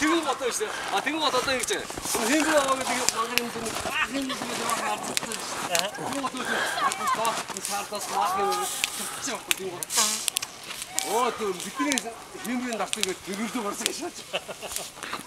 тэгэн бодоо шүү дээ. А тэгэн бод одоо ингэж. Хин би байгаа гэдэг мангар юм дэ баах юм дэ байгаа харцсан. Тэгэн бодоо шүү. Ako стаах сартас маах юм. Тэгчих байхгүй тэгэн бод. Оо тэр бидний химрийн давтыг зөвөрлөг гарсан гэж шаач. Кайны хөр